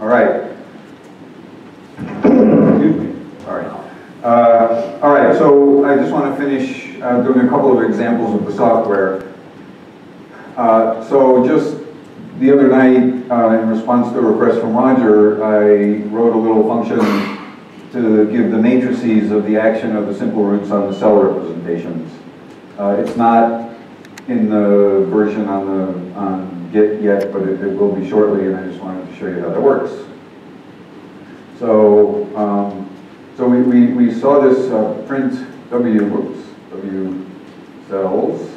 All right. Excuse me, sorry. Uh, All right, so I just want to finish uh, doing a couple of examples of the software. Uh, So just the other night, uh, in response to a request from Roger, I wrote a little function to give the matrices of the action of the simple roots on the cell representations. Uh, It's not in the version on the, on Git yet, but it it will be shortly, and I just wanted show you how that works. So, um, so we, we, we saw this uh, print W, whoops, W cells.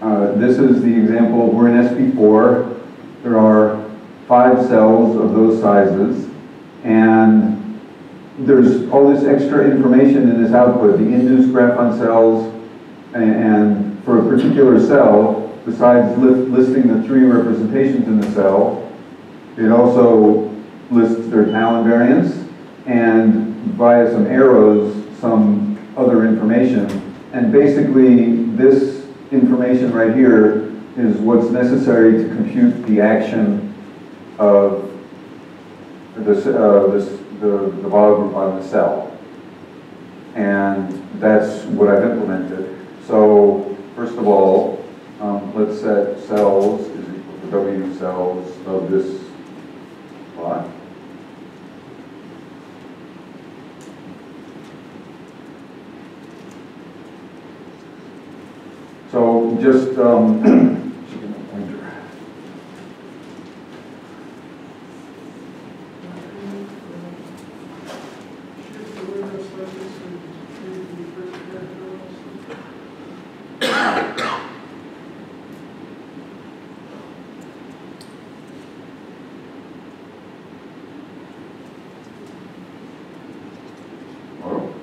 Uh, this is the example, we're in SP4. There are five cells of those sizes, and there's all this extra information in this output, the induced graph on cells, and, and for a particular cell, besides li listing the three representations in the cell, it also lists their tau invariance, and via some arrows, some other information. And basically, this information right here is what's necessary to compute the action of this, uh, this, the, the Weyl group on the cell. And that's what I've implemented. So, first of all, um, let's set cells is equal to W cells of this plot. So just, um, pointer. Oh,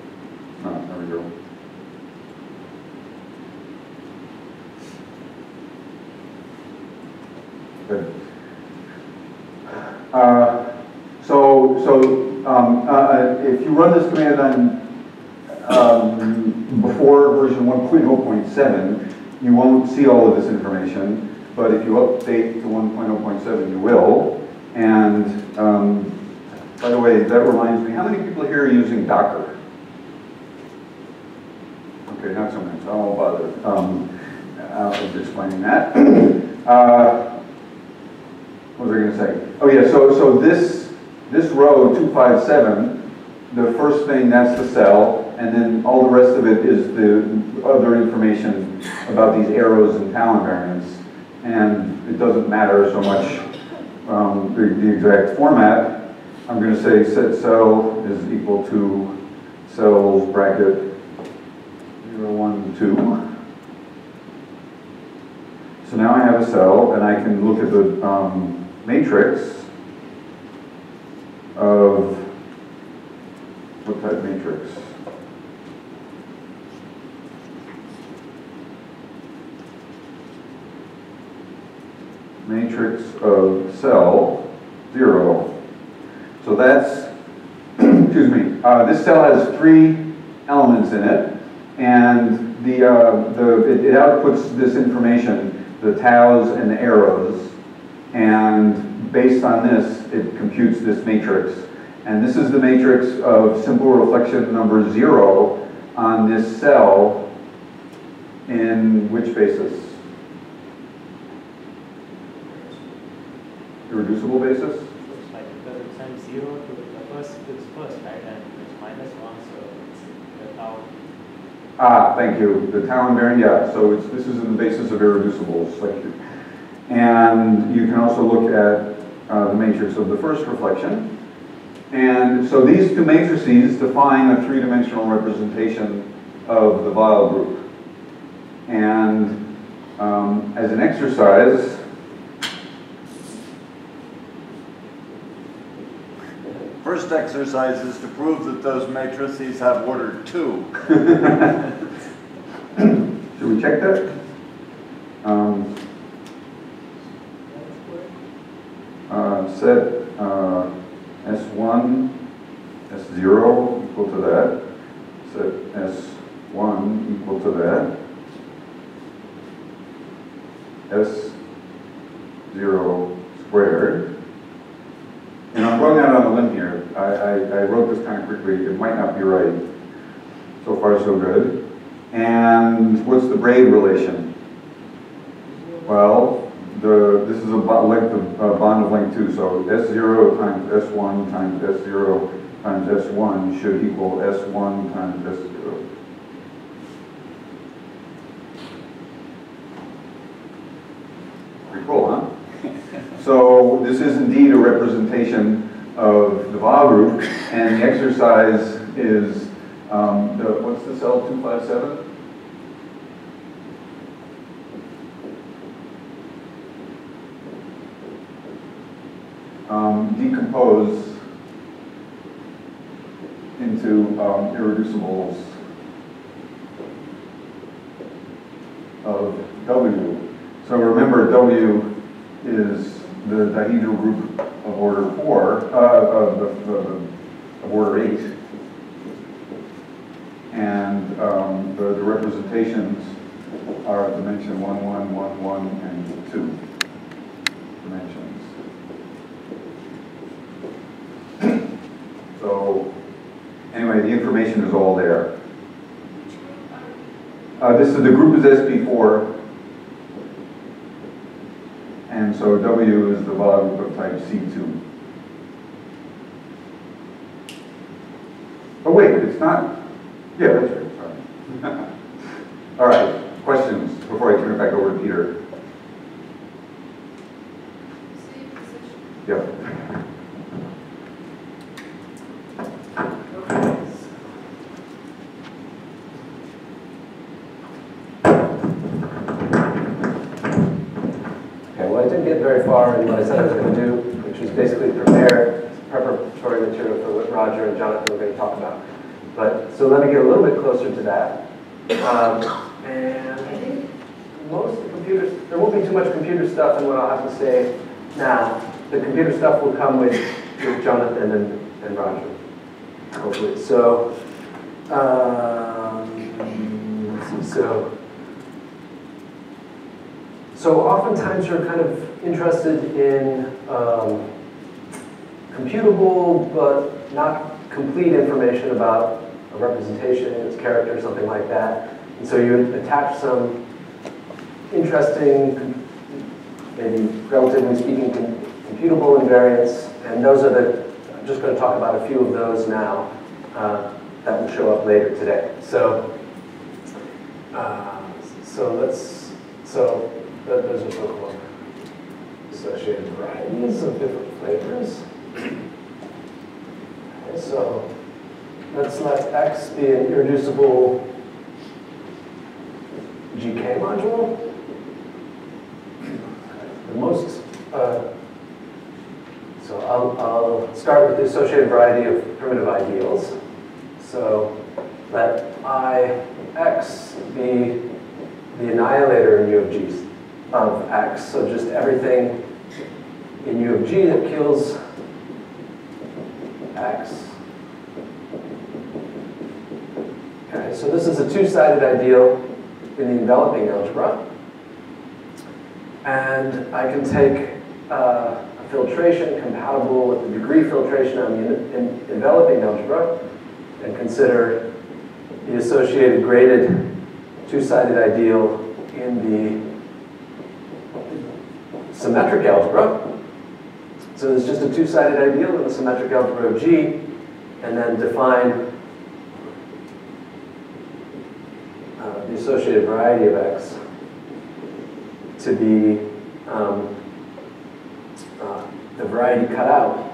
Uh, So, so um, uh, uh, if you run this command on, um, before version 1.0.7, you won't see all of this information, but if you update to 1.0.7, you will. And um, by the way, that reminds me, how many people here are using Docker? Okay, not so many, so I won't bother um, uh, explaining that. Uh, what was I gonna say? Oh yeah, so, so this, this row, 257, the first thing, that's the cell, and then all the rest of it is the other information about these arrows and tau variants, And it doesn't matter so much um, the, the exact format. I'm gonna say set cell is equal to cells bracket 0, 1, 2. So now I have a cell, and I can look at the um, matrix of, what type matrix? Matrix of cell, zero. So that's, excuse me, uh, this cell has three elements in it, and the, uh, the, it, it outputs this information, the taus and the arrows, and based on this, it computes this matrix. And this is the matrix of simple reflection number zero on this cell in which basis? Irreducible basis? Looks like it sends zero to the first, first, right, and it's minus one, so it's the tau. Ah, thank you. The tau invariant, yeah. So it's, this is in the basis of irreducibles. Thank you. And you can also look at uh, the matrix of the first reflection. And so these two matrices define a three-dimensional representation of the Weyl group. And um, as an exercise, First exercise is to prove that those matrices have order two. should we check that? Um, uh, set uh, S1, S0 equal to that. Set S1 equal to that. S0 squared and I'm going out on a limb here. I, I, I wrote this kind of quickly. It might not be right. So far, so good. And what's the braid relation? Well, the, this is a length of, uh, bond of length 2, so S0 times S1 times S0 times S1 should equal S1 times S0 this is indeed a representation of the VA group, and the exercise is, um, the, what's the cell, two five seven? um, decompose into um, irreducibles of W. So remember, W is the dihedral group of order four, uh, of, the- the- of order eight. And um, the the representations are dimension one, one, one, one, and two dimensions. So, anyway, the information is all there. Uh, this is, the group is SP4. And so W is the Weyl group of type C2. Oh, wait, it's not, yeah, that's right, sorry. All right, questions before I turn it back over to Peter? Same position. Yep. Okay, well, I didn't get very far in what I said I was going to do, which was basically prepare preparatory material for what Roger and Jonathan were going to talk about. But, so let me get a little bit closer to that. Um, and I think most of the computers, there won't be too much computer stuff in what I'll have to say now. The computer stuff will come with, with Jonathan and, and Roger, hopefully. So, um, so, so oftentimes you're kind of interested in um, computable but not complete information about a representation, its character, something like that. And so you attach some interesting, maybe relatively speaking, computable invariants, and those are the, I'm just going to talk about a few of those now uh, that will show up later today. So, uh, so let's, so th- those are sort of associated varieties of different flavors. Okay, so let's let X be an irreducible GK module. The most, uh, so I'll, I'll start with the associated variety of primitive ideals. So let IX be the annihilator in U of G of X. So just everything in U of G that kills X. Okay, so this is a two-sided ideal in the enveloping algebra. And I can take uh, filtration compatible with the degree filtration on the en- en- enveloping algebra and consider the associated graded two-sided ideal in the symmetric algebra. So there's just a two-sided ideal in the symmetric algebra of G, and then define uh, the associated variety of X to be um, the variety cut out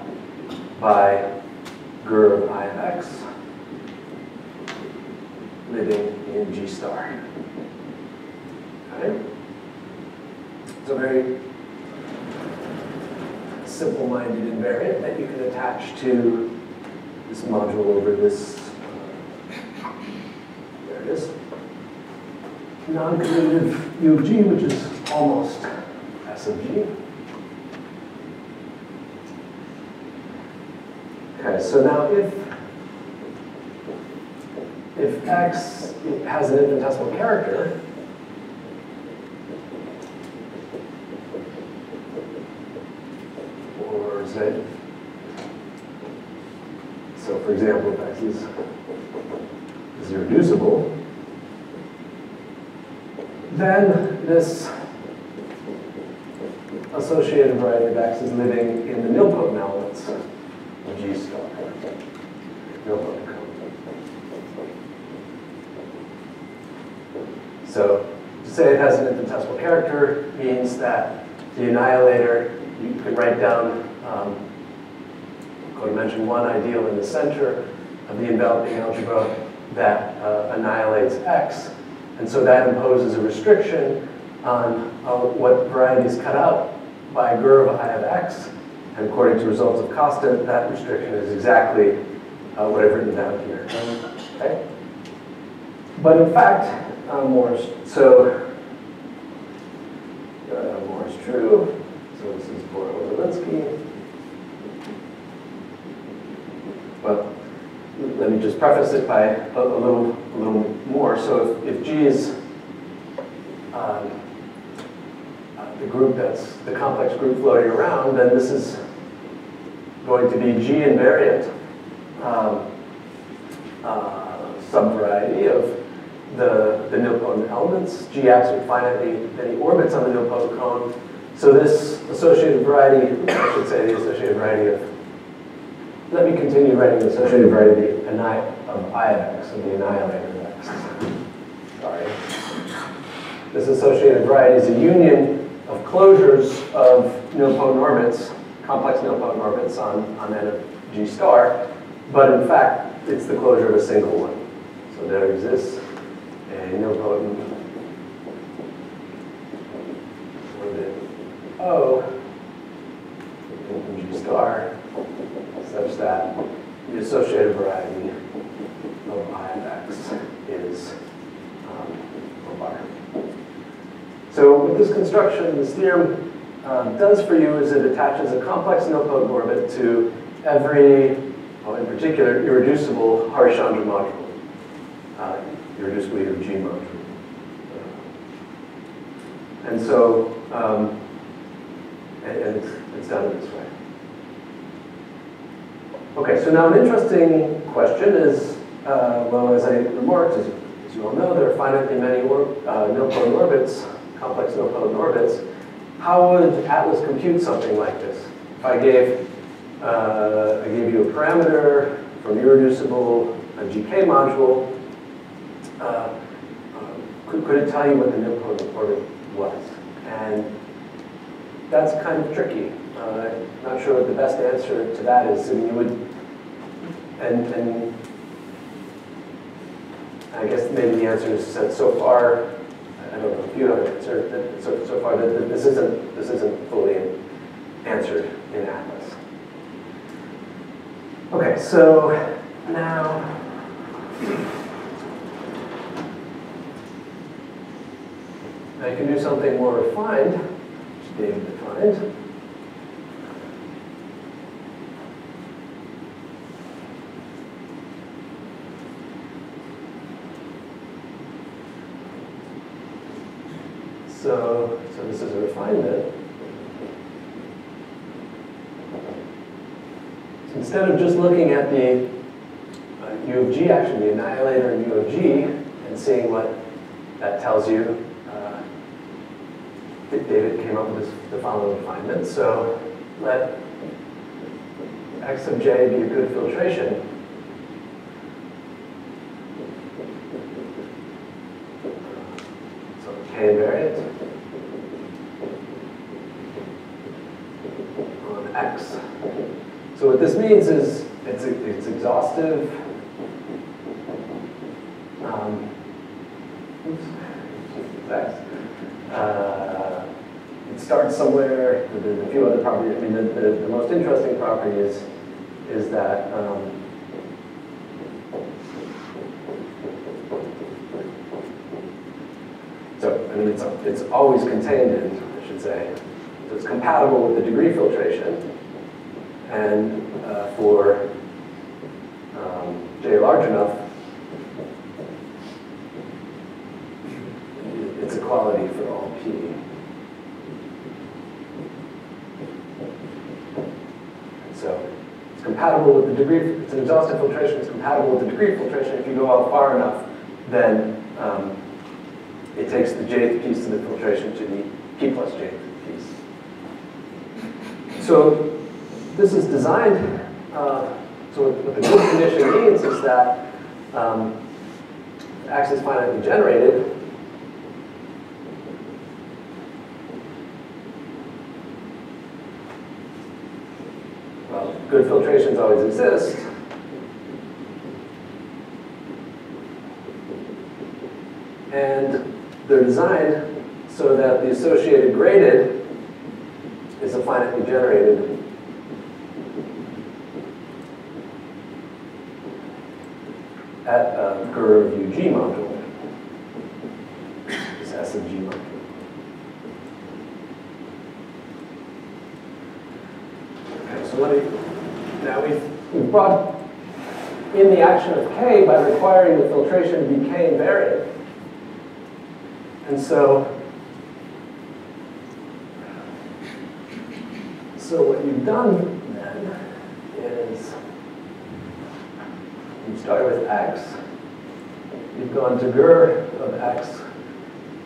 by GUR of I of X living in G star. Okay? It's a very simple-minded invariant that you can attach to this module over this, uh, there it is, non-commutative U of G, which is almost S of G. Okay, so now if if X has an infinitesimal character, right? So for example, if x is, is irreducible, then this associated variety of x is living in the nilpotent elements of G star. Nilpotent cone. So to say it has an infinitesimal means that the annihilator, you could write down, um, I'm going to mention one ideal in the center of the enveloping algebra that uh, annihilates x. And so that imposes a restriction on uh, what varieties cut out by GURV I of x. And according to results of Kostant, that restriction is exactly uh, what I've written down here. Okay? But in fact, uh, more so is true. So this is for Zelinsky. Well, let me just preface it by a, a little, a little more. So if, if G is um, uh, the group that's the complex group floating around, then this is going to be G invariant um, uh, subvariety of the, the nilpotent elements. G acts with finitely many orbits on the nilpotent cone. So this associated variety, I should say the associated variety of, let me continue writing the associated variety of, of I of x, of the annihilator of x. Sorry. This associated variety is a union of closures of nilpotent orbits, complex nilpotent orbits on, on n of G star, but in fact, it's the closure of a single one. So there exists a nilpotent orbit O in G star such that the associated variety of I of x is um, bar. So with this construction, this theorem uh, does for you is it attaches a complex nilpotent orbit to every, well, in particular, irreducible Harish-Chandra module, uh, irreducible U of G module. And so, um, done in this way. Okay, so now an interesting question is, uh, well, as I remarked, as, as you all know, there are finitely many or, uh, nilpotent orbits, complex nilpotent orbits. How would Atlas compute something like this? If I gave, uh, I gave you a parameter from irreducible a GK module, uh, could, could it tell you what the nilpotent orbit was? And that's kind of tricky. Uh, not sure what the best answer to that is. I mean, you would, and, and I guess maybe the answer is that so far, I don't know if you have an answer, that so, so far that this isn't, this isn't fully answered in Atlas. Okay, so now, can do something more refined, which David defined. So, so this is a refinement. So instead of just looking at the uh, U of G action, the annihilator U of G, and seeing what that tells you, David came up with the following refinement. So let x of j be a good filtration. So k invariant on x. So what this means is it's, it's exhaustive. Um, oops, x. Uh, it starts somewhere. There's a few other properties. I mean, the, the, the most interesting property is is that um, so I mean it's it's always contained in I should say. So it's compatible with the degree filtration and uh, for um, j large enough it's equality for all p. so it's compatible with the degree, it's an exhaustive filtration, it's compatible with the degree filtration. If you go out far enough, then um, it takes the jth piece of the filtration to the p plus jth piece. So this is designed, uh, so what the good condition means is that um, X is finitely generated. Well, good filtrations always exist. And they're designed so that the associated graded is a finitely generated at a of UG module. This module. Okay, so let me, brought in the action of K by requiring the filtration to be K invariant. And so, so what you've done then is you start with x. You've gone to GUR of x.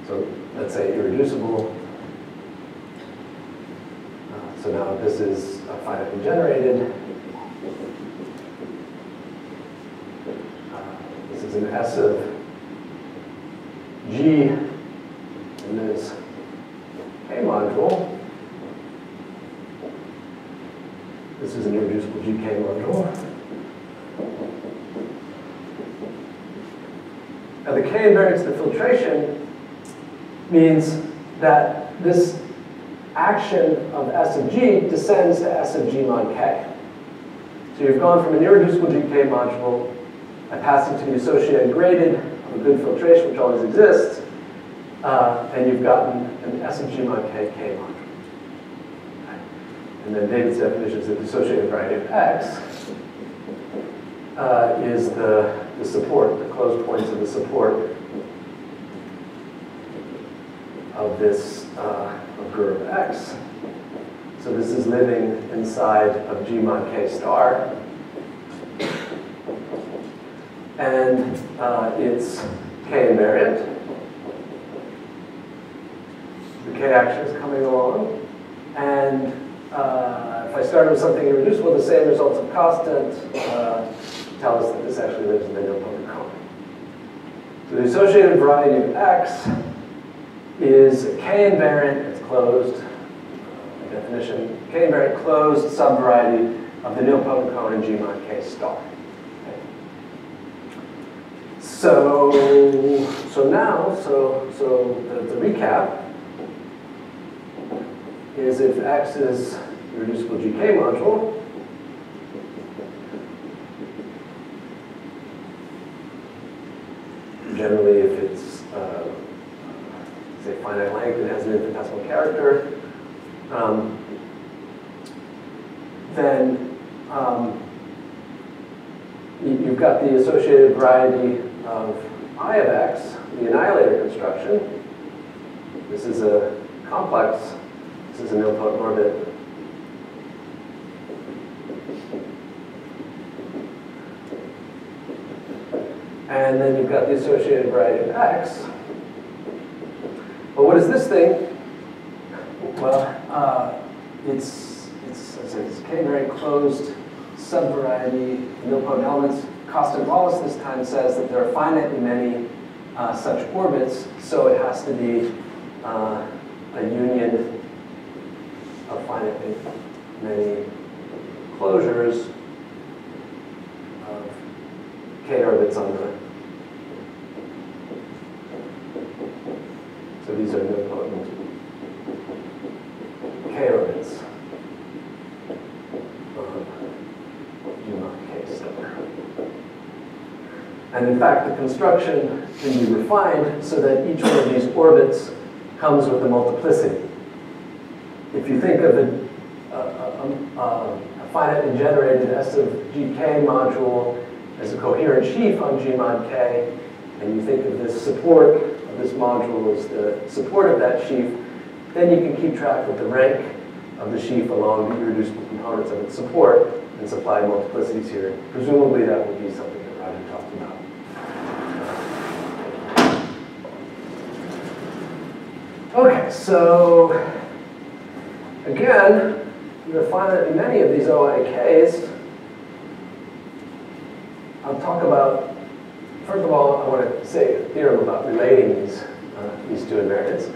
So let's say irreducible. Uh, so now this is finitely generated. Uh, an S of G in this K module. This is an irreducible GK module. Now the K invariance of the filtration means that this action of S of G descends to S of G mod K. So you've gone from an irreducible GK module by passing to the associated graded of a good filtration, which always exists, uh, and you've gotten an S of G mod K K module. And then David's definition is that the associated variety of X uh, is the, the support, the closed points of the support of this uh, of X. So this is living inside of G mod K star. And uh, it's K invariant. The K action is coming along. And uh, if I start with something irreducible, the same results of Kostant uh, tell us that this actually lives in the nilpotent cone. So the associated variety of X is K invariant, it's closed, by definition, K invariant closed subvariety of the nilpotent cone in G mod K star. So, so now, so, so the, the recap is if X is reducible GK module, generally if it's, uh, say, finite length and has an infinitesimal character, um, then um, you've got the associated variety of I of x, the annihilator construction. This is a complex, this is a nilpotent orbit. And then you've got the associated variety of x. But what is this thing? Well, uh, it's, it's, it's K-very closed subvariety nilpotent elements. Kostant-Rallis this time says that there are finitely many uh, such orbits, so it has to be uh, a union of finitely many closures of K orbits on the So these are nilpotent K orbits of G mod K star. And in fact, the construction can be refined so that each one of these orbits comes with a multiplicity. If you think of a, a, a, a, finitely generated S of GK module as a coherent sheaf on G mod K, and you think of this support of this module as the support of that sheaf, then you can keep track of the rank of the sheaf along the irreducible components of its support and supply multiplicities here. Presumably that would be something that Roger talked about. Okay, so again, gonna find that in many of these OIKs, I'll talk about, first of all, I want to say a theorem about relating these, uh, these two invariants,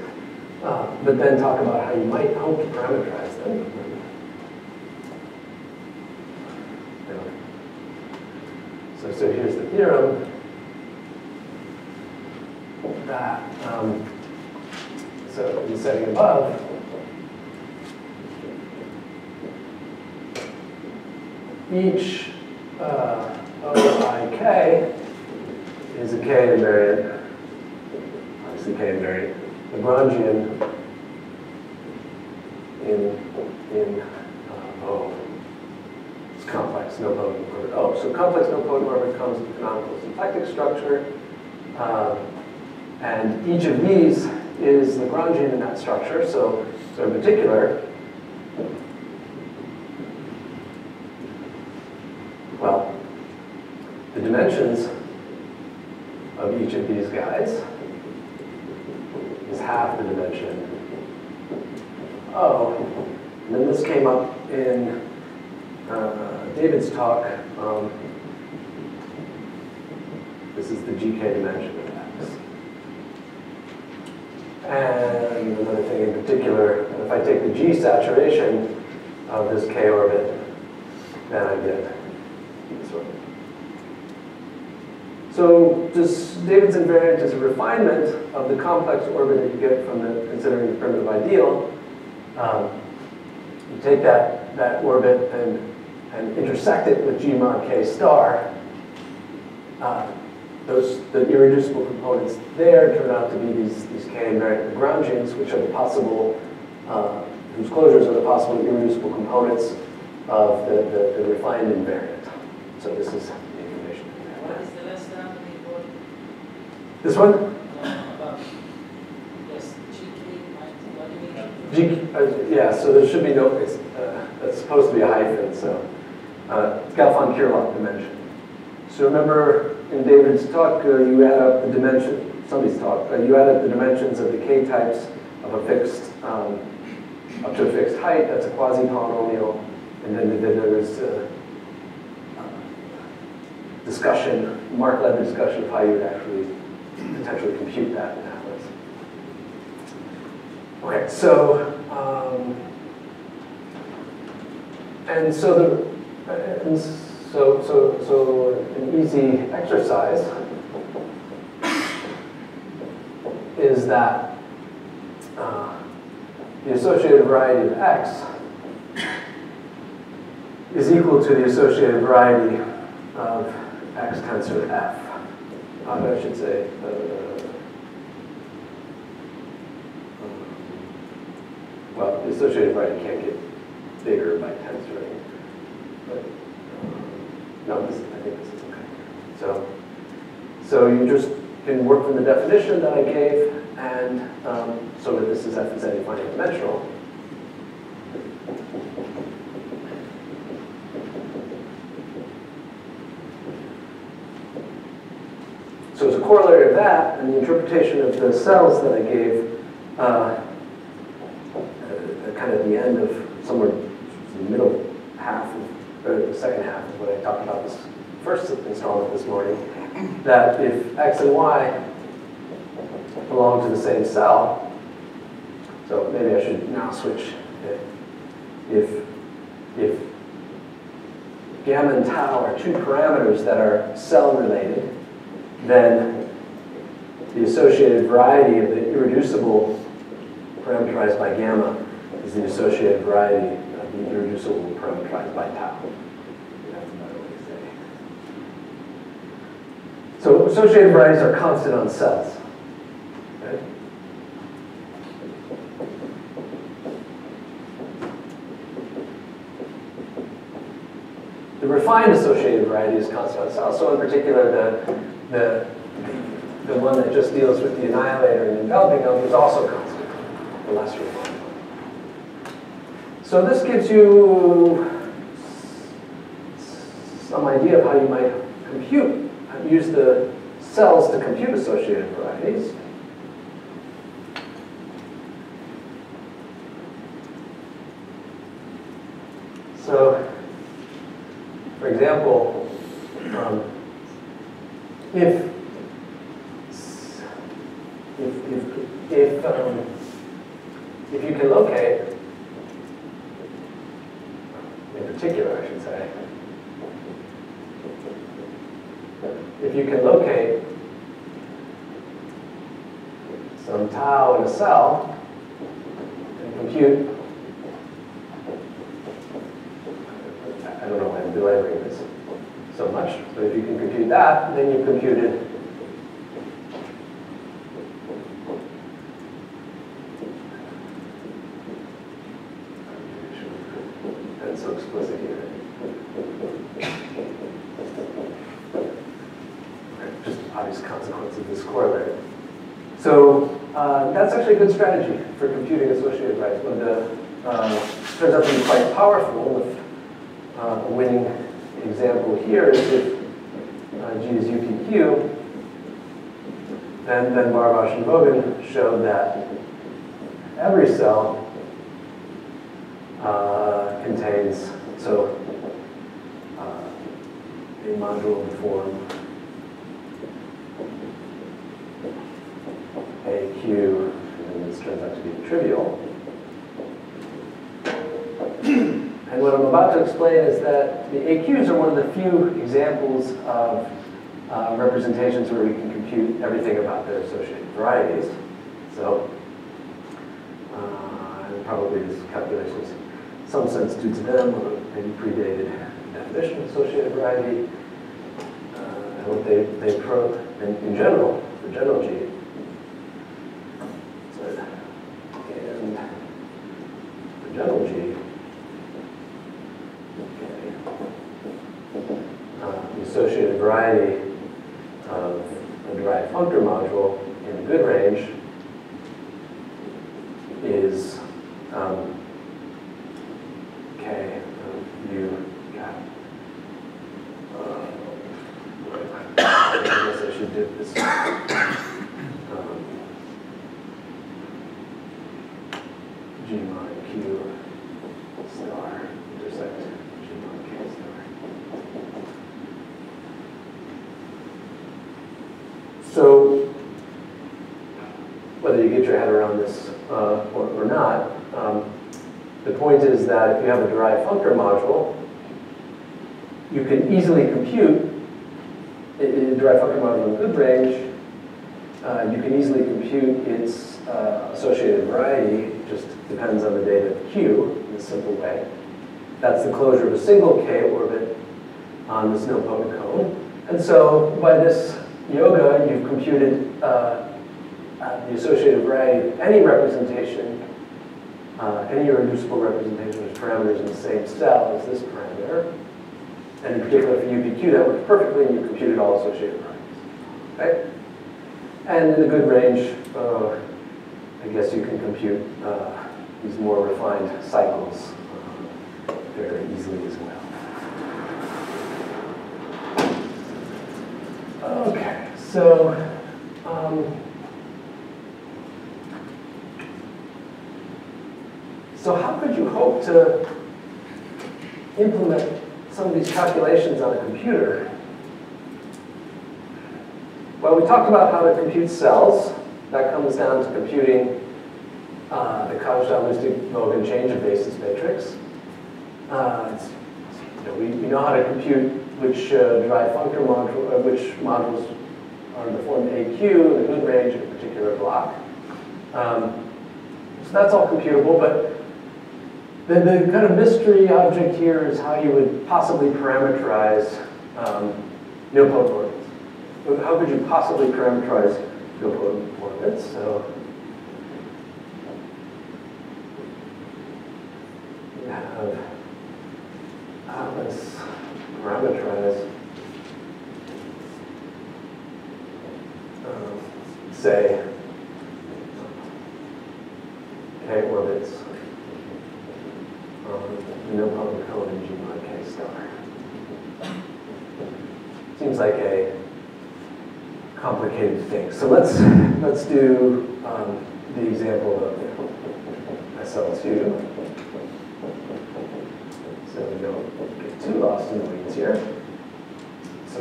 uh, but then talk about how you might hope to parameterize them. So, so here's the theorem that, um, so in the setting above, each uh, OIK is a K invariant, obviously K invariant, Lagrangian in, in uh, O. It's complex, nilpotent orbit. Oh, so complex nilpotent orbit comes with canonical symplectic structure. Uh, and each of these is Lagrangian in that structure. So, so in particular, well, the dimensions of each of these guys is half the dimension. Oh, and then this came up in uh, David's talk. Um, this is the GK dimension. And another thing in particular, if I take the G saturation of this K orbit, then I get this orbit. So this David's invariant is a refinement of the complex orbit that you get from the considering the primitive ideal. Um, you take that, that orbit and, and intersect it with G mod K star. Uh, those, the irreducible components there turn out to be these, these K invariant Lagrangians, which are the possible, uh, whose closures are the possible irreducible components of the, the, the refined invariant. So this is the information. What is the equal? This one? uh, Yes, GK minus, what do you mean? G, uh, yeah, so there should be no, it's, uh, it's supposed to be a hyphen, so, uh, it's got von dimension. So remember in David's talk, uh, you add up the dimension, somebody's talk, uh, you add up the dimensions of the K types of a fixed, um, up to a fixed height, that's a quasi-polynomial, and then, then there's, uh, discussion, Mark led the discussion of how you would actually potentially compute that in Atlas. Okay, so, um, and so the, and so, so, so so an easy exercise is that uh, the associated variety of x is equal to the associated variety of x tensor f. Uh, I should say, uh, well, the associated variety can't get bigger by tensoring. But, uh, no, this, I think this is okay. So, so you just can work from the definition that I gave, and um, so that this is f is any finite dimensional. So as a corollary of that, and the interpretation of the cells that I gave, uh, uh, kind of the end of somewhere in the middle half, of, or the second half of what I talked about this first installment this morning, that if x and y belong to the same cell, so maybe I should now switch. If, if gamma and tau are two parameters that are cell related, then the associated variety of the irreducible parameterized by gamma is the associated variety of the irreducible parameterized by tau. That's a better way to say it. So associated varieties are constant on cells. Okay? The refined associated variety is constant on cells. So in particular, the, the, the one that just deals with the annihilator and enveloping element is also constant, the less refined so this gives you some idea of how you might compute, use the cells to compute associated varieties. So, for example, um, if if if, um, if you can locate, in particular, I should say, if you can locate some tau in a cell and compute I don't know why I'm belaboring this so much, but if you can compute that, then you've computed and so explicit here. Just obvious consequence of this corollary. So uh, that's actually a good strategy for computing associated rights. But the uh, turns out to be quite powerful. With, uh, a winning example here is if uh, G is UPQ, then, then Barbasch and Vogan showed that every cell uh, contains, so uh, a module form AQ, and this turns out to be trivial. And what I'm about to explain is that the AQs are one of the few examples of uh, representations where we can compute everything about their associated varieties. So, uh, probably this calculation is some sense due to them, or maybe predated definition of associated variety. Uh, and what they, they pro, in, in general, for general G. So, and general G, uh, the associated variety of a derived functor module in the good range is um, k of u cap. Uh, I guess I should do this. Um, G mod q star intersect G mod k star. So whether you get your head around this uh, or, or not, um, the point is that if you have a derived functor module, you can easily compute a a derived functor module in good range. Uh, you can easily compute its uh, associated variety. It just of Q in a simple way. That's the closure of a single K orbit on this nilpotent cone. And so by this yoga, you've computed uh, uh, the associated variety of any representation, uh, any irreducible representation of parameters in the same cell as this parameter. And in particular for UPQ, that worked perfectly, and you computed all associated varieties. Okay? And in the good range, I guess you can compute uh, these more refined cycles very easily as well. Okay, so um, so how could you hope to implement some of these calculations on a computer? Well, we talked about how to compute cells. That comes down to computing uh, the Kazhdan-Lusztig-Vogan change of basis matrix. Uh, it's- you know, we, we know how to compute which uh, derived functor module, uh, which modules are in the form AQ the good range of a particular block. Um, so that's all computable, but the, the kind of mystery object here is how you would possibly parameterize um, nilpotent orbits. How could you possibly parameterize nilpotent orbits? So uh, let's parameterize, um, say, k orbits code in G mod K star. Seems like a complicated thing. So let's, let's do um, the example of SL2. So we don't get too lost in the weeds here.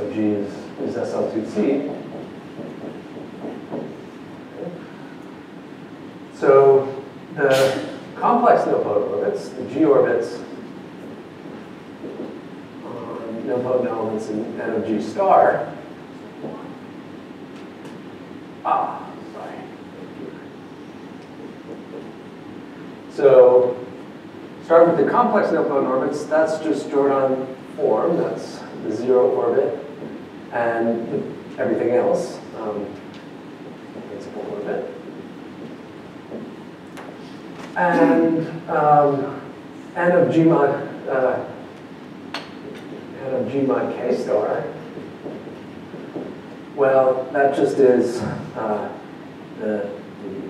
So G is, is SL2C. So the complex nilpotent orbits, the G orbits, on nilpotent elements in N of G star. Ah, sorry. So start with the complex nilpotent orbits. That's just Jordan form. That's the zero orbit and everything else. Um, principal orbit. And um, n of G mod, uh, n of G mod K star, well, that just is uh, the, the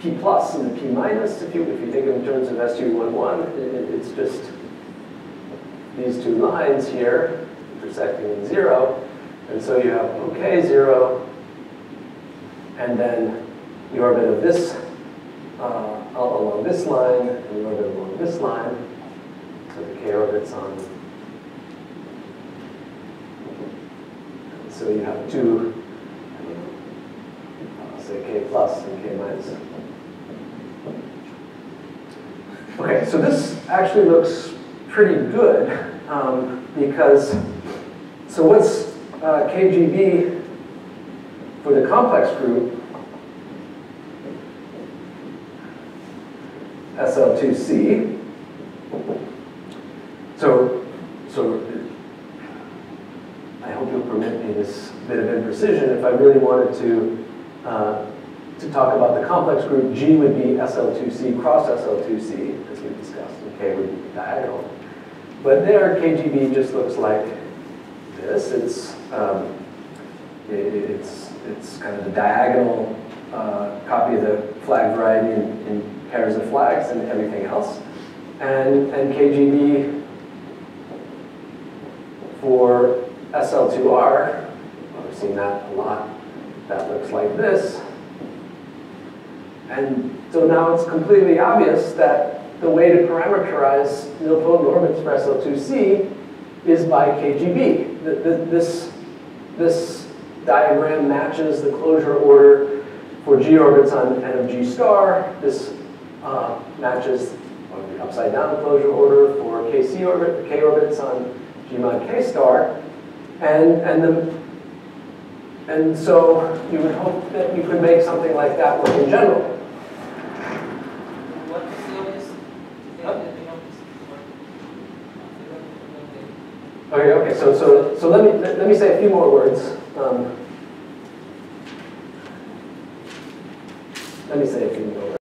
P plus and the P minus. If you, if you think in terms of SU11, it, it- it's just these two lines here intersecting in zero. And so you have OK zero, and then the orbit of this uh, al- along this line, and the orbit along this line. So the k orbits on. So you have two, uh, say k plus and k minus. Okay, so this actually looks pretty good um, because, so what's uh, KGB for the complex group? SL2C. So, so I hope you'll permit me this bit of imprecision. If I really wanted to, uh, to talk about the complex group, G would be SL2C cross SL2C, as we discussed, and K would be diagonal. But there, KGB just looks like this. It's, um, i- i- it's, it's kind of the diagonal uh, copy of the flag variety in, in pairs of flags and everything else. And, and KGB for SL2R, I've seen that a lot, that looks like this. And so now it's completely obvious that the way to parameterize nilpotent orbits for SL2C is by KGB. Th- th- This, this diagram matches the closure order for G orbits on N of G star. This uh, matches the upside down closure order for KC orbit, K orbits on G mod K star. And, and the, and so you would hope that you could make something like that work in general. What is the obvious? The obvious, the obvious. Okay, okay, so, so, so let me, let me say a few more words. Um, Let me say a few more words.